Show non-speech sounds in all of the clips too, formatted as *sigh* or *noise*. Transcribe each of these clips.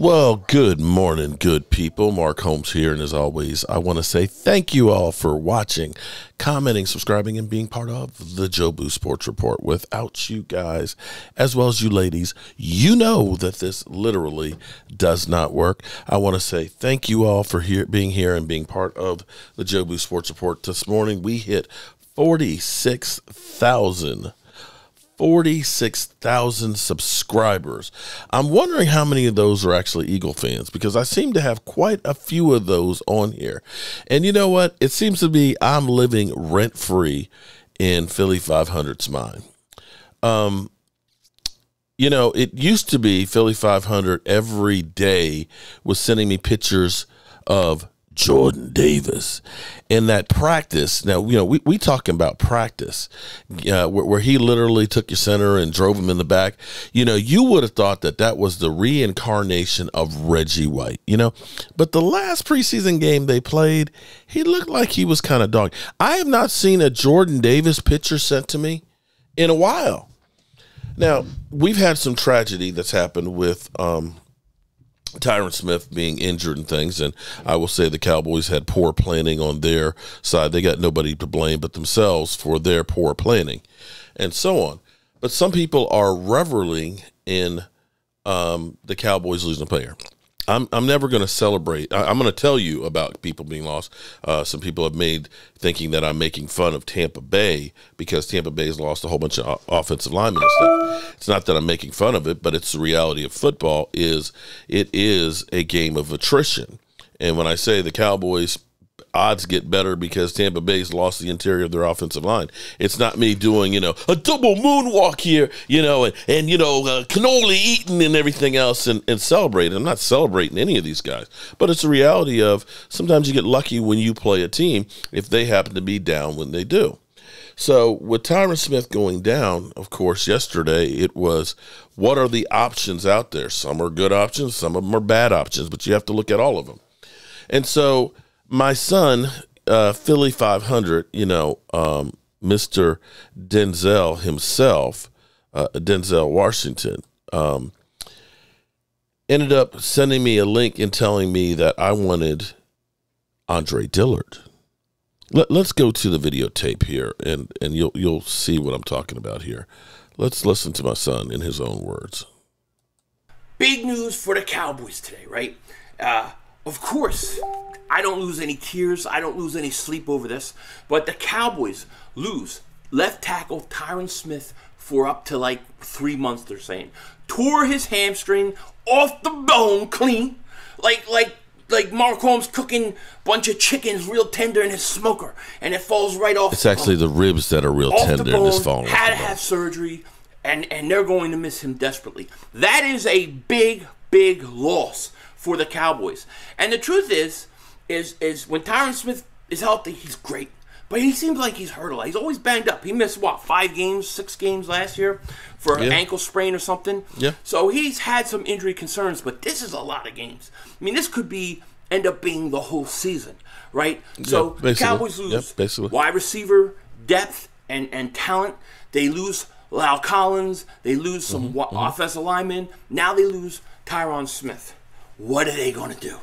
Well, good morning, good people. Mark Holmes here, and as always, I want to say thank you all for watching, commenting, subscribing, and being part of the Jobu Sports Report. Without you guys, as well as you ladies, you know that this literally does not work. I want to say thank you all for here, being here and being part of the Jobu Sports Report. This morning, we hit 46,000 46,000 subscribers. I'm wondering how many of those are actually Eagle fans because I seem to have quite a few of those on here. And you know what? It seems to be I'm living rent free in Philly 500's mind. Um, you know, it used to be Philly 500 every day was sending me pictures of Jordan Davis. In that practice, now you know we we talking about practice, uh, where, where, he literally took your center and drove him in the back. You know, you would have thought that that was the reincarnation of Reggie White. You know, but the last preseason game they played, he looked like he was kind of dog. I have not seen a Jordan Davis picture sent to me in a while. Now we've had some tragedy that's happened with um, Tyron Smith being injured and things, and I will say the Cowboys had poor planning on their side. They got nobody to blame but themselves for their poor planning, and so on. But some people are reveling in um, the Cowboys losing a player. I'm I'm never going to celebrate. I, am going to tell you about people being lost. Uh, some people have made thinking that I'm making fun of Tampa Bay because Tampa Bay has lost a whole bunch of offensive linemen and stuff. It's not that I'm making fun of it, but it's the reality of football. Is it is a game of attrition, and when I say the Cowboys odds get better because Tampa Bay's lost the interior of their offensive line. It's not me doing, you know, a double moonwalk here, you know, and, and you know, uh, cannoli eating and everything else and, and celebrating. I'm not celebrating any of these guys, but it's a reality of sometimes you get lucky when you play a team if they happen to be down when they do. So with Tyron Smith going down, of course, yesterday it was what are the options out there? Some are good options, some of them are bad options, but you have to look at all of them. And so my son, uh, Philly 500, you know, um, Mr. Denzel himself, uh, Denzel Washington, um, ended up sending me a link and telling me that I wanted Andre Dillard. Let, us go to the videotape here, and, and you'll you'll see what I'm talking about here. Let's listen to my son in his own words. Big news for the Cowboys today, right? Uh, of course, I don't lose any tears. I don't lose any sleep over this. But the Cowboys lose left tackle Tyron Smith for up to like three months, they're saying. Tore his hamstring off the bone clean. Like, like, like Mark Holmes cooking bunch of chickens real tender in his smoker, and it falls right off. It's the actually bone. the ribs that are real off tender bone, and it's falling. Had to have surgery, and and they're going to miss him desperately. That is a big, big loss for the Cowboys. And the truth is, is is when Tyron Smith is healthy, he's great. But he seems like he's hurt a lot. He's always banged up. He missed what five games, six games last year for yeah. an ankle sprain or something. Yeah. So he's had some injury concerns, but this is a lot of games. I mean, this could be end up being the whole season, right? So yeah, Cowboys lose yep, wide receiver depth and and talent. They lose La'el Collins. They lose some mm-hmm, mm-hmm. offensive linemen. Now they lose Tyron Smith. What are they going to do?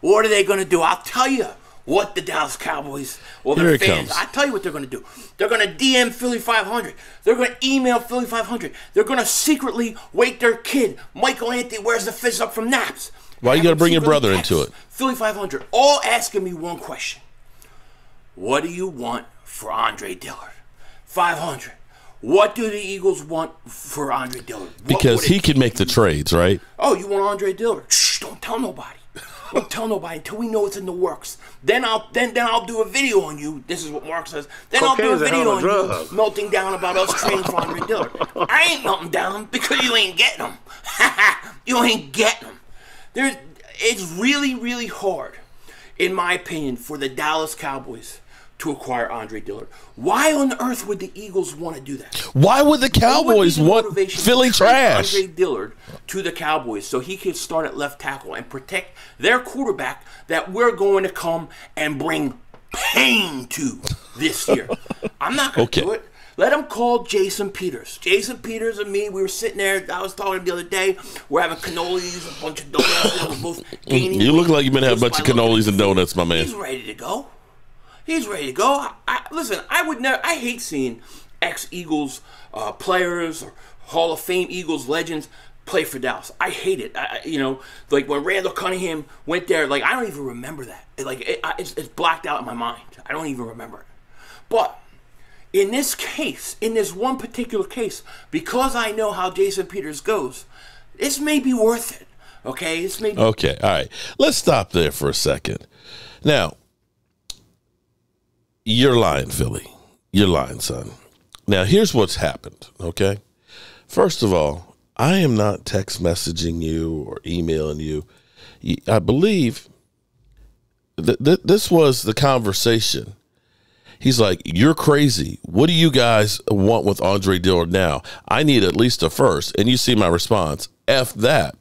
What are they going to do? I'll tell you what the Dallas Cowboys, well, their fans, I tell you what they're going to do. They're going to DM Philly 500. They're going to email Philly 500. They're going to secretly wake their kid, Michael Anthony, where's the fizz up from naps? Why you got to bring your brother into it? Philly 500, all asking me one question. What do you want for Andre Dillard? 500. What do the Eagles want for Andre Dillard? What because he can make the trades, right? Oh, you want Andre Dillard? Shh, don't tell nobody. Don't tell nobody until we know it's in the works. Then I'll then then I'll do a video on you. This is what Mark says. Then I'll do a video on you melting down about us for Andre Dillard. I ain't melting down because you ain't getting them. *laughs* you ain't getting them. There's it's really really hard, in my opinion, for the Dallas Cowboys to acquire Andre Dillard. Why on earth would the Eagles want to do that? Why would the Cowboys would want Philly trash? Andre Dillard to the Cowboys so he could start at left tackle and protect their quarterback that we're going to come and bring pain to this year. *laughs* I'm not going to okay. do it. Let him call Jason Peters. Jason Peters and me, we were sitting there. I was talking to the other day. We're having cannolis, a bunch of donuts. both. Mm, you look like you've been having a bunch of cannolis and donuts, my man. He's ready to go. He's ready to go. I, I, listen, I would never. I hate seeing ex Eagles uh, players or Hall of Fame Eagles legends play for Dallas. I hate it. I, you know, like when Randall Cunningham went there, like I don't even remember that. It, like it, it's, it's blacked out in my mind. I don't even remember it. But in this case, in this one particular case, because I know how Jason Peters goes, this may be worth it. Okay, this may. Be- okay, all right. Let's stop there for a second. Now, you're lying, Philly. You're lying, son. Now, here's what's happened. Okay, first of all, I am not text messaging you or emailing you. I believe that th- this was the conversation. He's like, You're crazy. What do you guys want with Andre Dillard now? I need at least a first. And you see my response F that.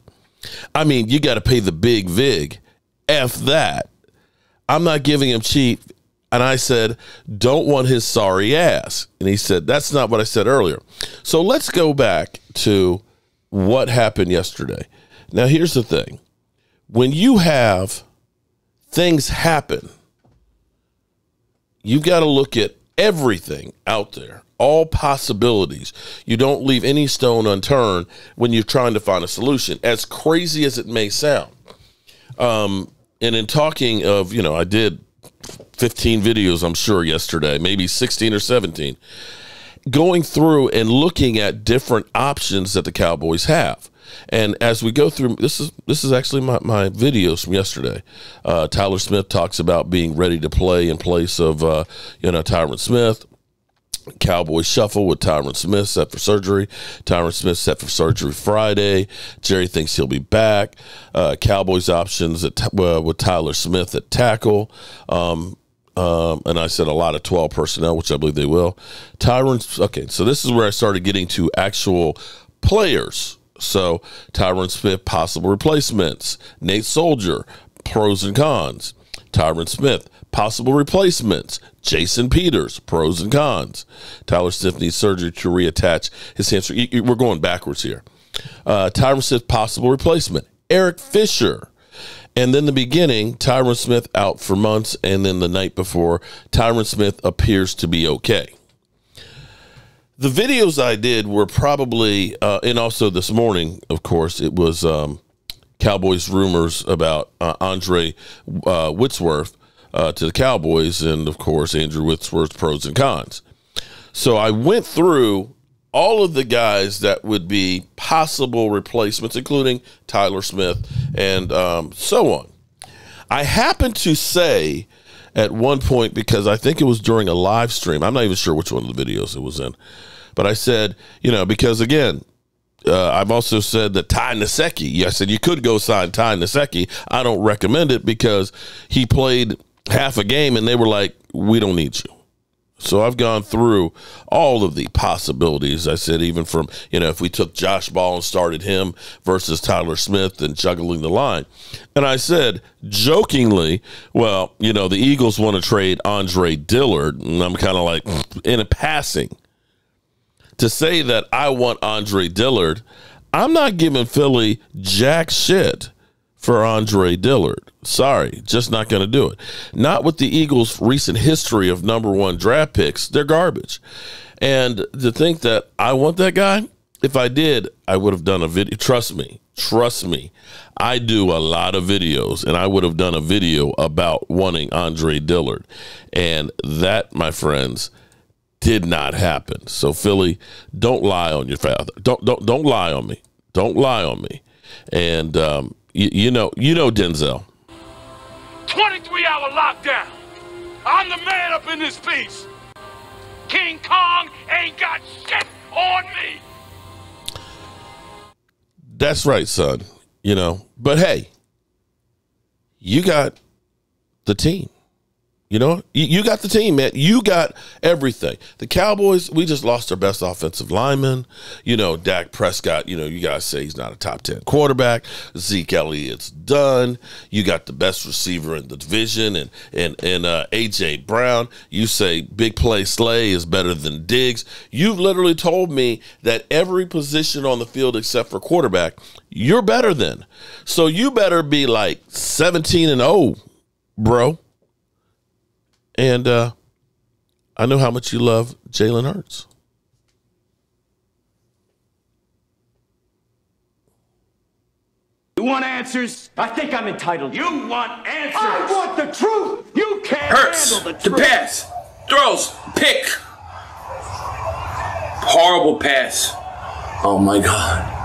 I mean, you got to pay the big VIG. F that. I'm not giving him cheap. And I said, Don't want his sorry ass. And he said, That's not what I said earlier. So let's go back to what happened yesterday. Now, here's the thing when you have things happen, you've got to look at everything out there, all possibilities. You don't leave any stone unturned when you're trying to find a solution, as crazy as it may sound. Um, and in talking of, you know, I did 15 videos, I'm sure, yesterday, maybe 16 or 17 going through and looking at different options that the Cowboys have. And as we go through, this is this is actually my, my videos from yesterday. Uh, Tyler Smith talks about being ready to play in place of uh, you know Tyron Smith. Cowboys shuffle with Tyron Smith set for surgery. Tyron Smith set for surgery Friday. Jerry thinks he'll be back. Uh, Cowboys options at, uh, with Tyler Smith at tackle. Um, um, and I said a lot of 12 personnel, which I believe they will. Tyron, okay, so this is where I started getting to actual players. So Tyron Smith, possible replacements. Nate Solder, pros and cons. Tyron Smith, possible replacements. Jason Peters, pros and cons. Tyler Smith needs surgery to reattach his hamstring. We're going backwards here. Uh, Tyron Smith, possible replacement. Eric Fisher, and then the beginning, Tyron Smith out for months, and then the night before, Tyron Smith appears to be okay. The videos I did were probably, uh, and also this morning, of course, it was um, Cowboys rumors about uh, Andre uh, Whitworth uh, to the Cowboys, and of course, Andrew Whitworth's pros and cons. So I went through all of the guys that would be possible replacements, including Tyler Smith and um, so on. I happened to say at one point, because I think it was during a live stream, I'm not even sure which one of the videos it was in, but I said, you know, because again, uh, I've also said that Ty Nsekhe, I said you could go sign Ty Nsekhe. I don't recommend it because he played half a game and they were like, we don't need you. So I've gone through all of the possibilities. I said, even from, you know, if we took Josh Ball and started him versus Tyler Smith and juggling the line. And I said, jokingly, well, you know, the Eagles want to trade Andre Dillard. And I'm kind of like, *sniffs* in a passing, to say that I want Andre Dillard, I'm not giving Philly jack shit for Andre Dillard. Sorry, just not going to do it. Not with the Eagles' recent history of number one draft picks. They're garbage. And to think that I want that guy, if I did, I would have done a video. Trust me, trust me. I do a lot of videos, and I would have done a video about wanting Andre Dillard. And that, my friends, did not happen. So Philly, don't lie on your father. Don't don't don't lie on me. Don't lie on me. And um, you, you know, you know Denzel. 23 hour lockdown. I'm the man up in this piece. King Kong ain't got shit on me. That's right, son. You know, but hey, you got the team. You know, you, you, got the team, man. You got everything. The Cowboys, we just lost our best offensive lineman. You know, Dak Prescott, you know, you guys say he's not a top 10 quarterback. Zeke Elliott's done. You got the best receiver in the division and and and uh, AJ Brown. You say big play Slay is better than Diggs. You've literally told me that every position on the field except for quarterback, you're better than. So you better be like 17 and 0, bro. And uh, I know how much you love Jalen Hurts. You want answers? I think I'm entitled. You want answers? I want the truth. You can't Hurts. handle the truth. The pass. Throws. Pick. Horrible pass. Oh my God.